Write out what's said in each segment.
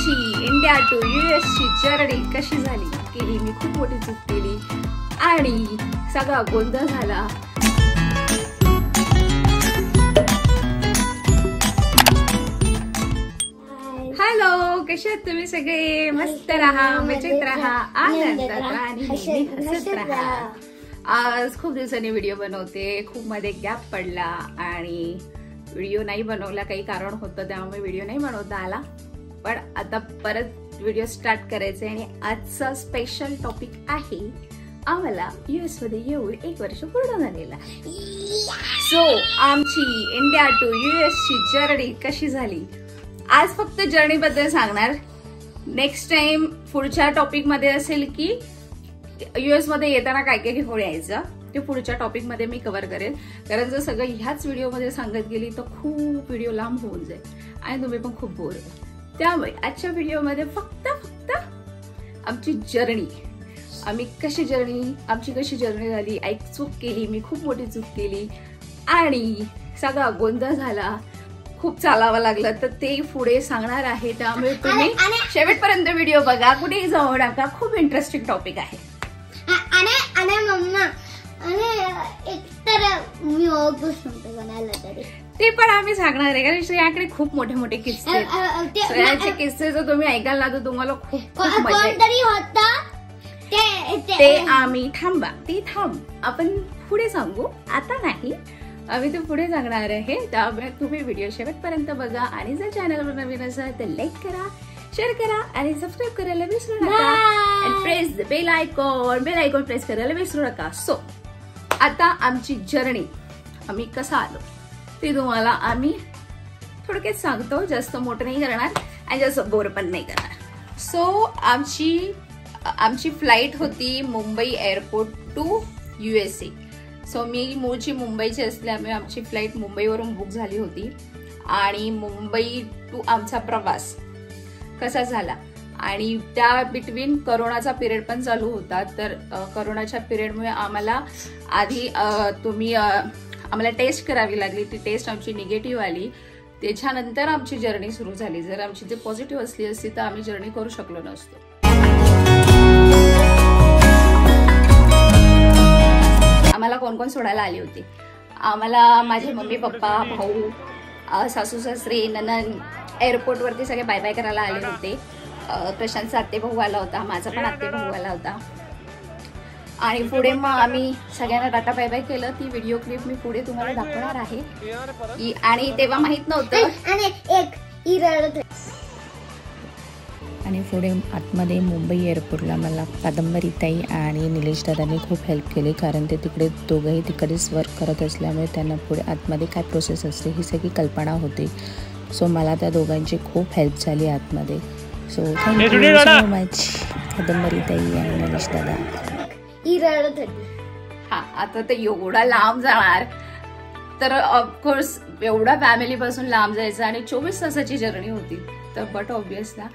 आमची India to US ची journey कशी झाली? केली. मी खूप मोठी चूक केली. आणि सगळा गोंधळ झाला. हॅलो कसे आहात तुम्ही सगळे? मस्त राहा मजेत राहा. आनंदात राहा. आणि हसत राहा. आज खूप दिवसांनी व्हिडिओ बनवते. खूप मध्ये गॅप पडला आणि व्हिडिओ नाही बनवला काही कारण होतं त्यामुळे व्हिडिओ नाही बनवता आला. पण आता परत व्हिडिओ स्टार्ट करायचे आणि आजचा स्पेशल टॉपिक आहे आम्हाला युएसमध्ये येऊन एक वर्ष पूर्ण झालेला सो आमची इंडिया टू युएस ची जर्नी कशी झाली? आज फक्त जर्नी बद्दल सांगणार. नेक्स्ट टाइम पुढच्या टॉपिकमध्ये असेल की युएसमध्ये येताना काय काय घेऊन यायचं ते पुढच्या टॉपिकमध्ये मी कव्हर करेन कारण जर सगळं ह्याच व्हिडिओमध्ये सांगत गेली तर खूप व्हिडिओ लांब होऊन जाईल. आणि तुम्ही पण खूप बोर त्यामुळे आजच्या व्हिडिओमध्ये फक्त फक्त आमची जर्नी. आम्ही कशी जर्नी? आमची कशी जर्नी झाली? एक चूक केली मी खूप मोठी चूक केली. आणि सगळा गोंधळ झाला. खूप चालावं लागलं. तर ते पुढे सांगणार आहे. त्यामुळे तुम्ही शेवटपर्यंत व्हिडिओ बघा. कुठेही जाऊ नका. खूप इंटरेस्टिंग टॉपिक आहे. आणि आणि मम्मा आणि एक तर मी ओळखूच कोणाला तरी ते पण आम्ही सांगणार आहे. कारण श्रेयाकडे खूप मोठे मोठे किस्से आहेत. अ- ते- श्रेयाचे किस्से जर तुम्ही ऐकायला तर तुम्हाला खूप को- खूप मजा येईल. कोणतरी होत? ते ते आम्ही थांबा. ते थांब. आपण पुढे सांगू. आता नाही. आम्ही ते पुढे सांगणार आहे. त्यामुळे तुम्ही व्हिडिओ शेवटपर्यंत बघा. आणि जर चॅनलवर नवीन असाल तर लाईक करा शेअर करा आणि सबस्क्राईब करायला विसरू नका. Press bell icon bell icon press करायला विसरू नका. सो आता आमची जर्नी आम्ही कसा आलो? ते तुम्हाला. आम्ही थोडक्यात सांगतो जास्त मोठं नाही करणार आणि जास्त बोर पण नाही करणार. सो आमची आमची फ्लाईट होती Mumbai airport to U S A so मी मूळची मुंबईची असल्यामुळे आमची फ्लाईट मुंबईवरून बुक झाली होती. आणि मुंबई टू आमचा प्रवास कसा झाला? आणि त्या बिटवीन करोनाचा पिरियड पण चालू होता. तर करोनाच्या पिरियडमुळे आम्हाला आधी तुम्ही आम्हाला टेस्ट करावी लागली. ती टेस्ट आमची निगेटिव्ह आली. त्याच्यानंतर आमची जर्नी सुरू झाली. जर आमची ती पॉझिटिव्ह असली असती तर आम्ही जर्नी करू शकलो नसतो. आम्हाला कोण कोण सोडायला आले होते? आम्हाला माझे मम्मी पप्पा भाऊ सासू सासरे ननन एअरपोर्टवरती सगळे बाय बाय करायला आले होते. प्रशांतचा आत्ते भाऊ आला होता. माझा पण आत्ते भाऊ आला होता. आणि पुढे मग आम्ही सगळ्यांना टाटा बाय बाय केलं. ती व्हिडिओ क्लिप मी पुढे तुम्हाला दाखवणार आहे. की- आणि तेव्हा माहीत नव्हतं. आणि पुढे आतमध्ये मुंबई एअरपोर्टला मला कादंबरीताई आणि निलेश दादांनी खूप हेल्प केली. कारण ते तिकडे दोघंही तिकडेच वर्क करत असल्यामुळे त्यांना पुढे आतमध्ये काय प्रोसेस असते ही सगळी कल्पना होती. सो मला त्या दोघांची खूप हेल्प झाली आतमध्ये. So thank you so much कादंबरीताई आणि निलेश दादा. ही रडत होती. हा आता ते एवढा लांब जाणार. तर ऑफकोर्स एवढा फॅमिली पासून लांब जायचं आणि चोवीस तासाची जर्नी होती. तर बट ऑब्विस ना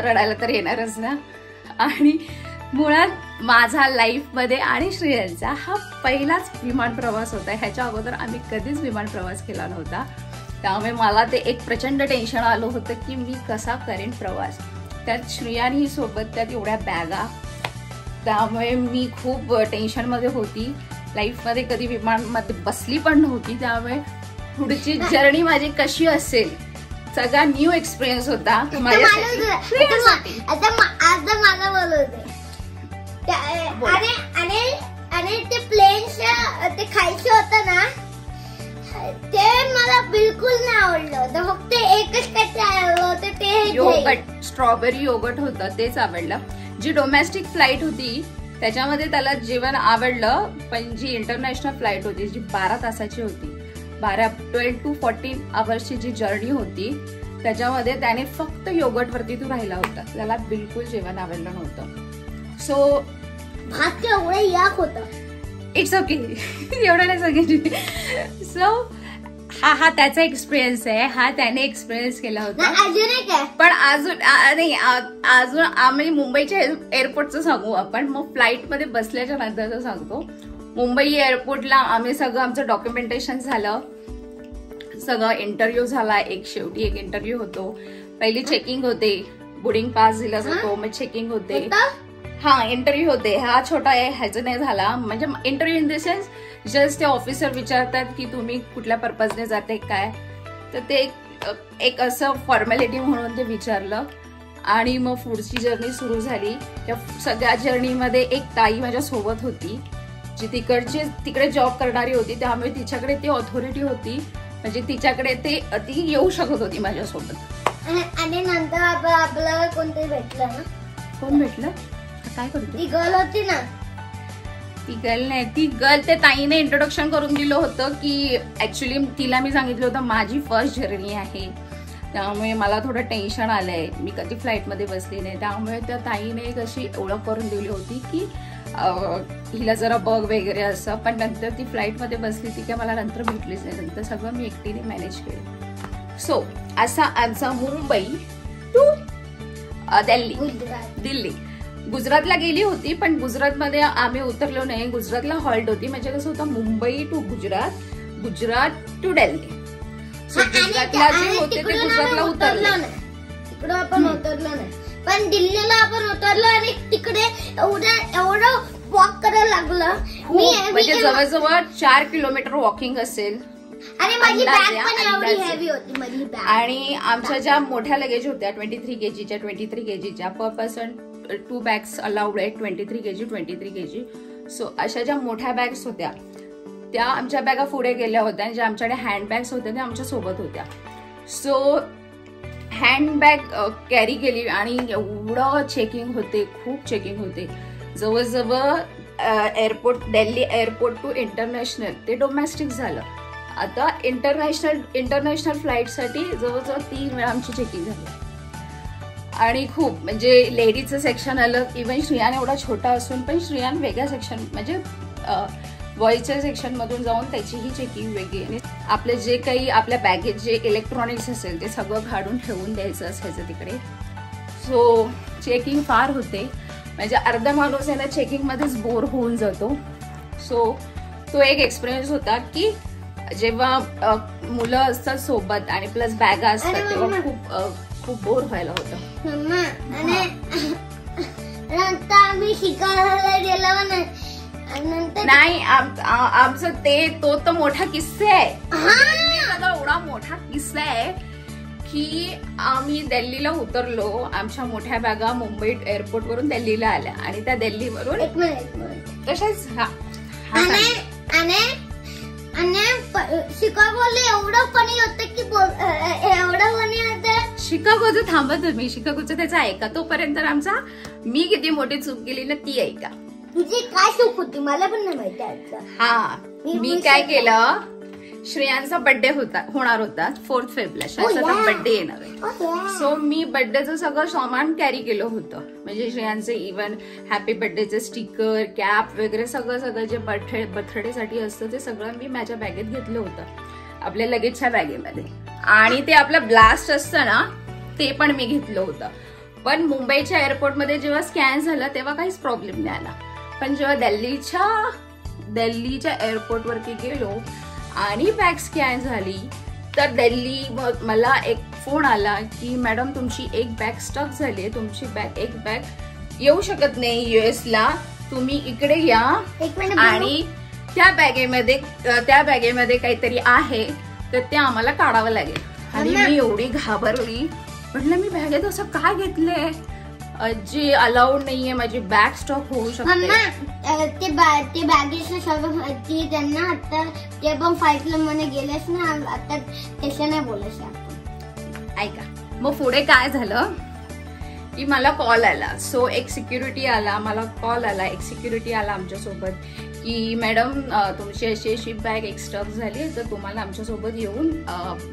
रडायला तर येणारच ना. आणि मुळात माझा लाईफमध्ये आणि श्रेयांचा हा पहिलाच विमान प्रवास होता. ह्याच्या अगोदर आम्ही कधीच विमान प्रवास केला नव्हता. त्यामुळे मला ते एक प्रचंड टेन्शन आलं होतं की मी कसा करेन प्रवास. त्यात श्रेयानी सोबत त्यात एवढ्या बॅगा त्यामुळे मी खूप टेन्शनमध्ये होती. लाईफमध्ये कधी विमानमध्ये बसली पण नव्हती. त्यामुळे पुढची जर्नी माझी कशी असेल सगळा न्यू एक्सपिरियन्स होता. आणि ते ते खायचं होतं ना ते मला बिलकुल नाही आवडलं होतं. फक्त एकच आवडलं होतं ते योगट स्ट्रॉबेरी योगट होतं. तेच आवडलं. जी डोमेस्टिक फ्लाईट होती त्याच्यामध्ये त्याला जेवण आवडलं पण जी इंटरनॅशनल फ्लाईट होती जी बारा तासाची होती बारा ट्वेल्व टू फोर्टीन आवर्सची जी जर्नी होती त्याच्यामध्ये त्याने फक्त योगट वरती तू राहिला होता. त्याला बिलकुल जेवण आवडलं नव्हतं. सो भात एवढं याक होतं. इट्स ओके एवढं नाही सांगायची. सो हा हा त्याचा एक्सपिरियन्स आहे. हा त्याने एक्सपिरियन्स केला होता. अजून एक आहे. पण अजून नाही अजून आम्ही मुंबईच्या एअरपोर्टचं सांगू आपण. मग फ्लाईटमध्ये बसल्याच्या नंतरचं सांगतो. मुंबई एअरपोर्टला आम्ही सगळं आमचं डॉक्युमेंटेशन झालं. सगळं इंटरव्ह्यू झाला. एक शेवटी एक इंटरव्ह्यू होतो. पहिली चेकिंग होते. बोर्डिंग पास दिला जातो. मग चेकिंग होते. होतं? हा इंटरव्ह्यू होते. हा छोटा आहे ह्याचं नाही झाला. म्हणजे interview in the sense just ते ऑफिसर विचारतात की तुम्ही कुठल्या पर्पजने जाते काय? तर ते एक- एक असं फॉर्मॅलिटी म्हणून ते विचारलं. आणि मग पुढची जर्नी सुरू झाली. त्या सगळ्या जर्नीमध्ये एक ताई माझ्या सोबत होती जी तिकडची तिकडे जॉब करणारी होती. त्यामुळे तिच्याकडे ती ऑथॉरिटी होती. म्हणजे तिच्याकडे ते ती येऊ शकत होती माझ्यासोबत. आणि नंतर आपल्याला कोणतरी भेटलं ना? कोण भेटलं? काय करतो ती गर्ल होती ना? ती गर्ल नाही ती गर्ल ते ताईने इंट्रोडक्शन करून दिलं होतं की ऍक्च्युली तिला मी सांगितलं होतं माझी फर्स्ट जर्नी आहे. त्यामुळे मला थोडं टेन्शन आलंय. मी कधी फ्लाईटमध्ये बसली नाही. त्यामुळे त्या ताईने एक अशी ओळख करून दिली होती की हिला जरा बग वगैरे असं. पण नंतर ती फ्लाईटमध्ये बसली ती काय मला नंतर भेटलीच नाही. नंतर सगळं मी एकटीने मॅनेज केलं. सो असा आमचा मुंबई टू दिल्ली. दिल्ली. गुजरातला गेली होती पण गुजरातमध्ये आम्ही उतरलो नाही. गुजरातला हॉल्ट होती. म्हणजे कसं होतं Mumbai to Gujarat Gujarat to Delhi so गुजरातला जे होते ते गुजरातला उतरले नाही. तिकडं आपण उतरलो नाही. पण दिल्लीला आपण उतरलो आणि तिकडे एवढं एवढं वॉक करायला लागलं. मी म्हणजे जवळजवळ चार किलोमीटर वॉकिंग असेल. आणि माझी बॅग पण एवढी. हेवी होती माझी बॅग आणि आमच्या ज्या मोठ्या लगेज होत्या ट्वेंटी थ्री केजीच्या twenty three केजीच्या per person two bags allowed आहेत twenty three K G twenty three K G so अशा ज्या मोठ्या बॅग्स होत्या त्या आमच्या बॅगा पुढे गेल्या होत्या आणि ज्या आमच्याकडे हँडबॅग्स होत्या त्या आमच्यासोबत होत्या. सो हँडबॅग कॅरी केली आणि एवढं चेकिंग होते खूप चेकिंग होते. जवळजवळ airport Delhi airport to international ते डोमेस्टिक झालं. आता इंटरनॅशनल इंटरनॅशनल फ्लाईटसाठी जवळजवळ तीन वेळा आमची चेकिंग झाली. आणि खूप म्हणजे लेडीजचं सेक्शन आलं इवन श्रियान एवढा छोटा असून पण श्रियान वेगळ्या सेक्शन म्हणजे बॉईजच्या सेक्शन मधून जाऊन त्याचीही चेकिंग वेगळी आणि आपले जे काही आपल्या बॅगेत जे इलेक्ट्रॉनिक्स असेल ते सगळं काढून ठेवून द्यायचं असायचं तिकडे. सो चेकिंग फार होते. म्हणजे अर्धा माणूस आहे ना चेकिंगमध्येच बोर होऊन जातो. सो तो एक एक्सपिरियन्स होता की जेव्हा मुलं असतात सोबत आणि प्लस बॅगा असतात तेव्हा. खूप खूप बोर व्हायला होतं. आम्ही शिकायला गेलो नाही. आमचं ते तो तर मोठा किस्सा आहे. हा. माझा एवढा मोठा किस्सा आहे की आम्ही दिल्लीला उतरलो. आमच्या मोठ्या बॅगा मुंबई एअरपोर्ट वरून दिल्लीला आल्या. आणि त्या तशाच सांग. आणि आणि प- शिकागोला एवढं फनी होतं की एवढं फनी होतं. शिकागोचं थांबा तुम्ही. शिकागोचं त्याचा ऐका. तोपर्यंत आमचा मी किती मोठी चूक केली ना ती ऐका. तुझी काय चूक होती? मला पण नाही माहिती हा मी मी. काय केलं? श्रेयांचा बर्थडे होता होणार होता. फोर्थ फेबला श्रेयांचा yeah. बर्थडे येणार आहे. सो मी बर्थडेचं सगळं सामान कॅरी केलं होतं. म्हणजे श्रेयांचे इव्हन हॅपी बर्थडेचे स्टिकर कॅप वगैरे सगळं सगळं जे बर्थडे बर्थडेसाठी असतं ते सगळं मी माझ्या बॅगेत घेतलं होतं. आपल्या लगेजच्या बॅगेमध्ये आणि ते आपलं ब्लास्ट असतं ना ते पण मी घेतलं होतं. पण मुंबईच्या एअरपोर्टमध्ये जेव्हा स्कॅन झालं तेव्हा काहीच प्रॉब्लेम नाही आला. पण जेव्हा दिल्लीच्या दिल्लीच्या एअरपोर्टवरती गेलो आणि बॅग स्कॅन झाली तर दिल्ली मग मला एक फोन आला की मॅडम तुमची एक बॅग स्टक झाली आहे. तुमची बॅग एक बॅग येऊ शकत नाही युएस ला. तुम्ही इकडे या आणि त्या बॅगेमध्ये त्या बॅगेमध्ये काहीतरी आहे. तर ते आम्हाला काढावं लागेल. आणि. मी एवढी घाबरली. म्हटलं मी बॅगेत असं काय घेतलंय जे अलाउड नाहीये माझी बॅग स्टॉक होऊ शकते. ते बॅ- ते बॅगेचं सगळं ती त्यांना आता ते पण फ्लाईटला म्हणे गेलेस ना आता नाही बोलायचं आपण. ऐका मग पुढे काय झालं? की मला कॉल आला. सो एक सिक्युरिटी आला मला कॉल आला. एक सिक्युरिटी आला आमच्यासोबत. की मॅडम तुमची अशी अशी बॅग एक झाली तर तुम्हाला आमच्यासोबत येऊन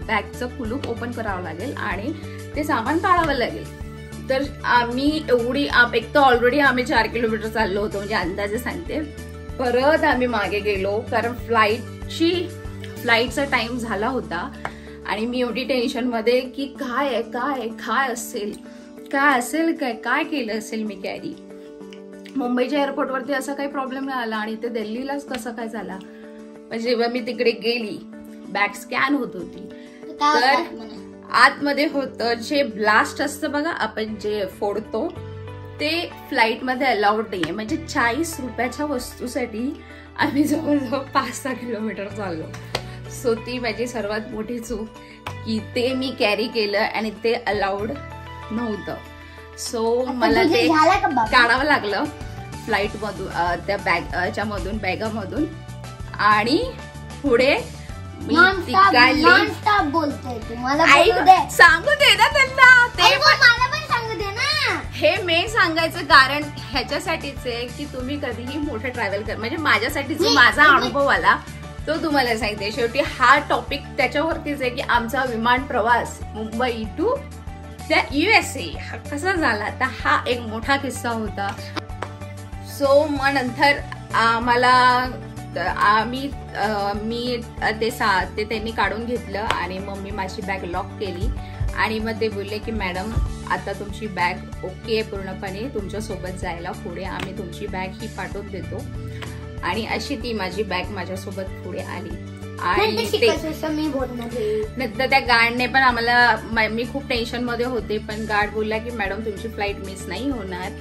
बॅगचं कुलूप ओपन करावं लागेल आणि ते सामान काढावं लागेल. तर आम्ही एवढी आप- एक तर ऑलरेडी आम्ही चार किलोमीटर चाललो होतो म्हणजे अंदाजे सांगते. परत आम्ही मागे गेलो कारण फ्लाईटची फ्लाईटचा टाइम झाला होता. आणि मी एवढी टेन्शनमध्ये की काय आहे काय आहे काय असेल? काय असेल काय काय केलं असेल मी कॅरी मुंबईच्या एअरपोर्टवरती असा काही प्रॉब्लेम नाही आला आणि ते दिल्लीलाच कसं काय झाला? पण जेव्हा मी तिकडे गेली बॅग स्कॅन होत होती. तर? आतमध्ये? होतं जे ब्लास्ट असतं बघा आपण जे फोडतो ते फ्लाईटमध्ये अलाउड नाहीये. म्हणजे चाळीस रुपयाच्या वस्तूसाठी आम्ही जवळजवळ पाच सहा किलोमीटर चाललो. सो ती माझी सर्वात मोठी चूक की ते मी कॅरी केलं आणि ते अलाउड नव्हतं. सो मला ते? काढावं लागलं. फ्लाईट मधून त्या बॅग मधून बॅगामधून. आणि पुढे मी सांगू दे ना त्यांना. ते हे मे सांगायचं कारण ह्याच्यासाठीच आहे की तुम्ही कधीही मोठं ट्रॅव्हल कर म्हणजे माझ्यासाठी जो माझा अनुभव आला तो तुम्हाला सांगते. शेवटी हा टॉपिक त्याच्यावरतीच आहे की आमचा विमान प्रवास मुंबई टू त्या युएसए हा कसा झाला? तर हा एक मोठा किस्सा होता. सो मग नंतर आम्हाला आम्ही मी ते सा ते त्यांनी काढून घेतलं आणि मग मी माझी बॅग लॉक केली. आणि मग ते बोलले की मॅडम आता तुमची बॅग ओके आहे पूर्णपणे. तुमच्यासोबत जायला पुढे आम्ही तुमची बॅग ही पाठवून देतो. आणि अशी ती माझी बॅग माझ्यासोबत पुढे आली. आणि ते. नंतर त्या गार्डने पण आम्हाला म- मी खूप टेन्शनमध्ये होते पण गार्ड बोलला की मॅडम तुमची फ्लाईट मिस नाही होणार.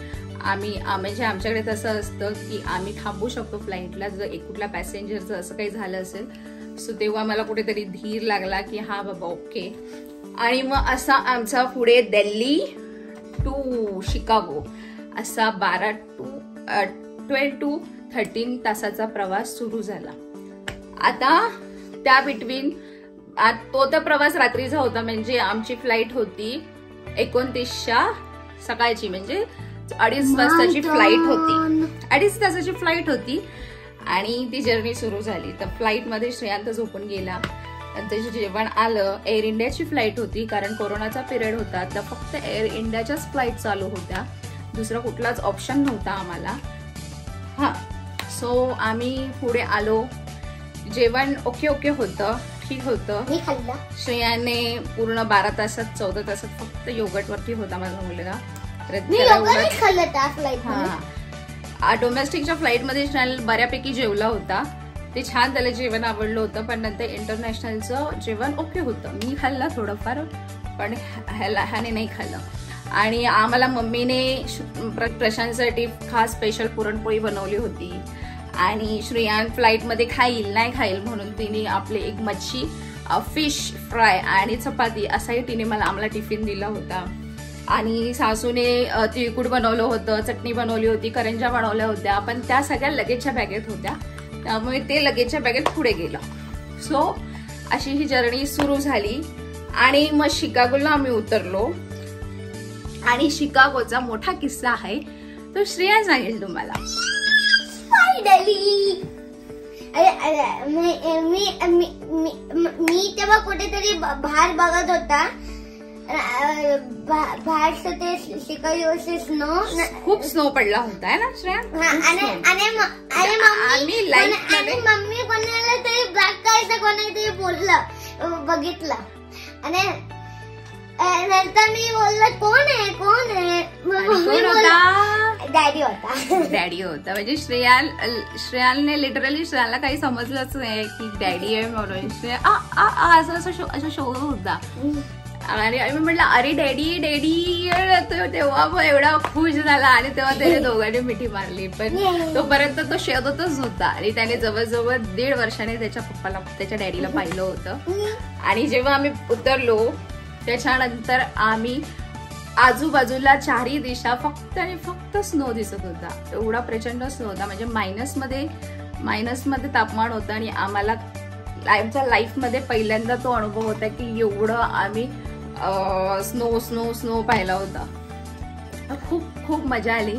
आम्ही म्हणजे आमच्याकडे तसं असतं की आम्ही थांबू शकतो फ्लाईटला जर एक कुठल्या पॅसेंजरचं असं काही झालं असेल सो तेव्हा मला कुठेतरी धीर लागला की हा बाबा ओके. आणि मग असा आमचा पुढे दिल्ली टू शिकागो असा बारा टू ट्वेल्व टू थर्टीन तासाचा प्रवास सुरू झाला. आता त्या बिटवीन तो तर प्रवास रात्रीचा होता म्हणजे आमची फ्लाईट होती एकोणतीसच्या सकाळची म्हणजे अडीच वाजताची फ्लाईट होती. अडीच तासाची फ्लाईट होती. आणि ती जर्नी सुरू झाली. तर फ्लाईटमध्ये श्रेयांत झोपून गेला. नंतर जेवण आलं एअर इंडियाची फ्लाईट होती. कारण कोरोनाचा पिरियड होता. तर फक्त एअर इंडियाच्याच फ्लाईट चालू होत्या. दुसरा कुठलाच ऑप्शन नव्हता आम्हाला. हा. सो आम्ही पुढे आलो. जेवण ओके ओके होतं. ठीक होतं. श्रेयाने पूर्ण बारा तासात चौदा तासात फक्त योगट वरती होता माझा मुलगा. डोमेस्टिकच्या फ्लाईटमध्ये. बऱ्यापैकी जेवला होता. ते छान त्याला जेवण आवडलं होतं पण नंतर इंटरनॅशनलचं जेवण ओके होतं. मी खाल्लं थोडंफार पण ह्याला ह्याने नाही खाल्लं. आणि आम्हाला मम्मीने प्रशांतसाठी खास स्पेशल पुरणपोळी बनवली होती. आणि श्रेयान फ्लाईटमध्ये खाईल नाही खाईल म्हणून तिने आपले एक मच्छी फिश फ्राय आणि चपाती असाही तिने मला आम्हाला टिफिन दिला होता. आणि सासूने तिळकूट बनवलं होतं चटणी बनवली होती करंजा बनवल्या होत्या. पण त्या सगळ्या लगेजच्या बॅगेत होत्या. त्यामुळे ते लगेजच्या बॅगेत पुढे गेलं. सो अशी ही जर्नी सुरू झाली. आणि मग शिकागोला आम्ही उतरलो. आणि शिकागोचा मोठा किस्सा आहे. तो श्रेया सांगेल तुम्हाला. फायनली मी मी मी मी- तेव्हा कुठेतरी बाहेर बघत होता. अ, बा- बाहेरचं ते शिकायचं स्नो खूप स्नो पडला होता है ना श्रेया? आणि मम्मी कोणाला तरी ब्लॅक करायचं कोणाला तरी बोललं बघितलं. आणि नंतर मी बोललं कोण आहे? कोण आहे? मम्मी डॅडी होता. डॅडी होता. म्हणजे श्रेयाल श्रेयालने लिटरली श्रेयाला काही समजलंच नाही की डॅडी आहे म्हणून. श्रेया असं असं शो असं शोधत होता. आणि आम्ही म्हटलं अरे डॅडी डॅडी तो तेव्हा मग एवढा खुश झाला आणि तेव्हा त्याने दोघांनी मिठी मारली. पण तोपर्यंत तो शोधतच होता आणि त्याने जवळजवळ दीड वर्षाने त्याच्या पप्पाला त्याच्या डॅडीला पाहिलं होतं. आणि जेव्हा आम्ही उतरलो त्याच्यानंतर आम्ही आजूबाजूला चारही दिशा फक्त आणि फक्त स्नो दिसत होता. एवढा प्रचंड स्नो होता. म्हणजे मायनसमध्ये मायनसमध्ये तापमान होतं आणि आम्हाला आमच्या लाईफमध्ये पहिल्यांदा तो अनुभव होता की एवढं आम्ही स्नो स्नो स्नो पाहिला होता. खूप खूप मजा आली.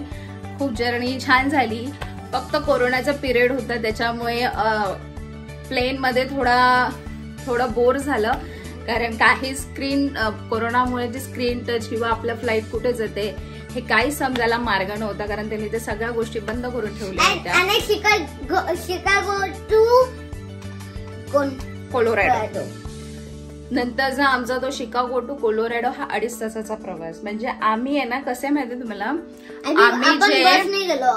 खूप जर्नी छान झाली. फक्त कोरोनाचा पिरियड होता त्याच्यामुळे प्लेन मध्ये थोडा थोडं बोर झालं. कारण काही स्क्रीन कोरोनामुळे जी स्क्रीन टच किंवा आपल्या फ्लाईट कुठे जाते हे काही समजायला मार्ग नव्हता. कारण त्यांनी ते सगळ्या गोष्टी बंद करून ठेवल्या होत्या. शिकागो टू कोलोरॅडो नंतरचा आमचा तो शिकागो टू कोलोरॅडो हा अडीच तासाचा प्रवास. म्हणजे आम्ही आहे ना कसे माहिती तुम्हाला? आम्ही जे गेलो.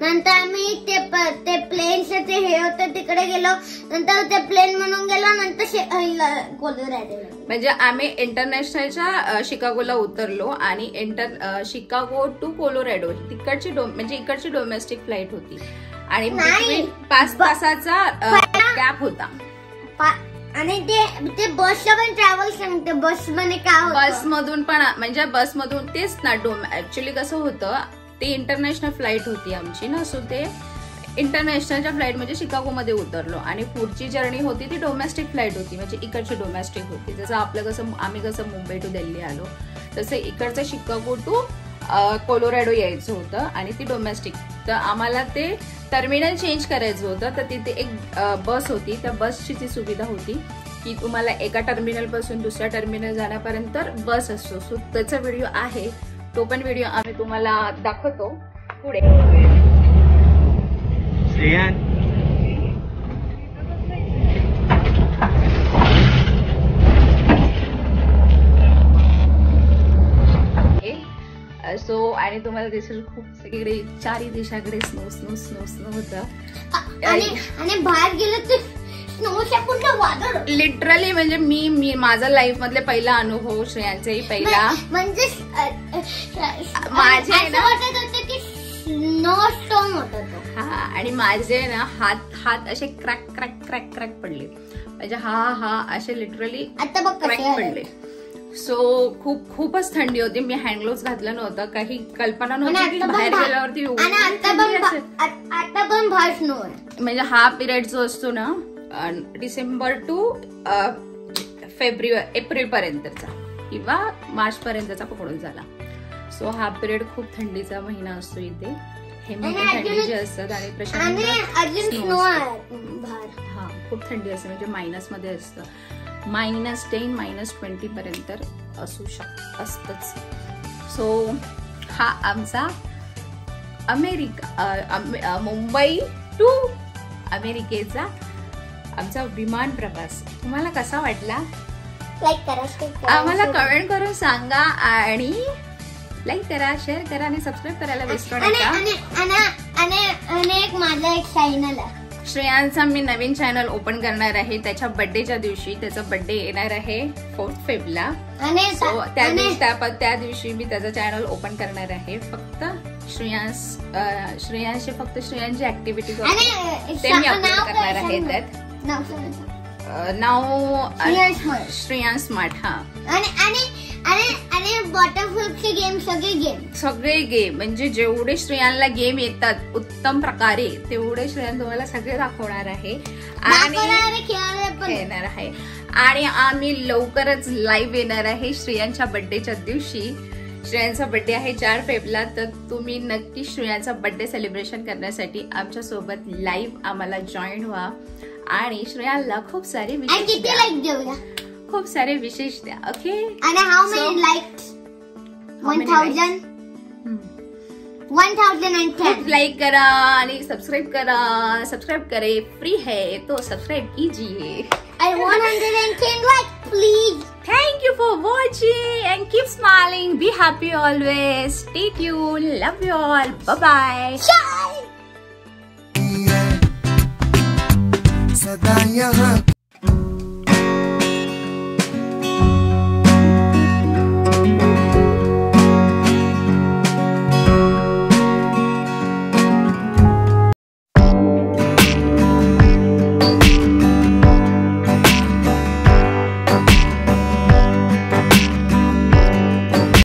नंतर आम्ही ते ते प्लेनचं ते हे होतं तिकडे गेलो. नंतर ते प्लेन म्हणून गेलो नंतर कोलोरॅडो. म्हणजे आम्ही इंटरनॅशनलच्या शिकागोला उतरलो आणि इंटर शिकागो टू कोलोरॅडो तिकडची डो म्हणजे इकडची डोमेस्टिक फ्लाईट होती. आणि पाच तासाचा गॅप होता. आणि ते ते बसचं पण ट्रॅव्हल सांगते बसमध्ये काय होतं? बस मधून पण म्हणजे बस मधून तेच ना डोम ऍक्च्युली कसं होतं ते इंटरनॅशनल फ्लाईट होती आमची ना सो ते इंटरनॅशनलच्या फ्लाईट म्हणजे शिकागोमध्ये उतरलो. आणि पुढची जर्नी होती ती डोमेस्टिक फ्लाईट होती म्हणजे इकडची डोमेस्टिक होती. जसं आपलं कसं आम्ही कसं मुंबई टू दिल्ली आलो तसं इकडचं शिकागो टू कोलोरॅडो यायचं होतं आणि ती डोमेस्टिक तर आम्हाला ते टर्मिनल चेंज करायचं होतं तर तिथे एक बस होती. त्या बसची ती सुविधा होती की तुम्हाला एका टर्मिनलपासून दुसऱ्या टर्मिनल जाण्यापर्यंत बस असतो. सो त्याचा व्हिडिओ आहे. तो पण व्हिडिओ आम्ही तुम्हाला दाखवतो पुढे. सो आणि तुम्हाला दिसेल खूप सगळीकडे चारही दिशाकडे स्नो स्नो स्नो स्नो होतं. आणि बाहेर गेलं तर. लिटरली म्हणजे मी मी माझा लाईफ मधले पहिला अनुभव श्रेयांचाही पहिला. म्हणजे माझे हा आणि माझे ना हात हात असे क्रॅक क्रॅक क्रॅक क्रॅक पडले. म्हणजे हा हा असे लिटरली आता बघ क्रॅक. पडले. सो खूप खूपच थंडी होती. मी हँड ग्लोव्स घातलं नव्हतं काही कल्पना नव्हती की बाहेर गेल्यावरती आता पण म्हणजे हा पिरियड जो असतो ना डिसेंबर टू फेब्रुवारी एप्रिल पर्यंतचा किंवा मार्च पर्यंतचा पकडून झाला. सो हा पिरियड खूप थंडीचा महिना असतो इथे. हे महिने थंडीचे असतात आणि बाहेर. हा खूप थंडी असते. म्हणजे मायनसमध्ये असतं. मायनस टेन मायनस ट्वेंटी पर्यंत असू शक असतच. सो हा आमचा अमेरिका मुंबई टू अमेरिकेचा आमचा विमान प्रवास. तुम्हाला कसा वाटला? लाईक करा आम्हाला कमेंट करून सांगा आणि लाईक करा शेअर करा आणि सबस्क्राईब करायला विसरू नका आणि एक माझा एक चॅनल आहे. श्रेयांचा मी नवीन चॅनल ओपन करणार आहे. त्याच्या बर्थडेच्या दिवशी त्याचा बर्थडे येणार आहे फोर्थ फेबला सो त्या दिवशी त्या त्या दिवशी मी त्याचं चॅनल ओपन करणार आहे. फक्त श्रेयांस श्रेयांशी फक्त श्रेयांची ऍक्टिव्हिटी ते मी अपलोड करणार आहे. त्यात. नाव. श्रेयांस स्मार्ट हा. आणि आणि वॉटरप्रूफचे गेम सगळे गेम सगळे गेम म्हणजे जेवढे श्रेयांना गेम येतात उत्तम प्रकारे तेवढे श्रेयान तुम्हाला सगळे दाखवणार आहे. आणि दाखवणारे खेळायला पण. येणार आहे. आणि आम्ही लवकरच लाईव्ह येणार आहे श्रेयांच्या बर्थडेच्या दिवशी. श्रेयांचा बर्थडे आहे चार फेबला तर तुम्ही नक्की श्रेयांचा बर्थडे सेलिब्रेशन करण्यासाठी आमच्यासोबत लाईव्ह आम्हाला जॉईन व्हा. आणि श्रेयांना खूप सारे आणि विशेष किती द्या. लाईक देऊया खूप सारे विशेष द्या ओके आणि how So- many like How one many thousand one thousand and खूप टेन लाइक करा आणि सब्सक्राइब करा सब्सक्राइब करे फ्री है तो सब्सक्राइब कीजिए I 110 like, please. Thank you for watching and keep smiling. Be happy always. Stay tuned. Love you all. Bye bye. Bye. सदा यहाँ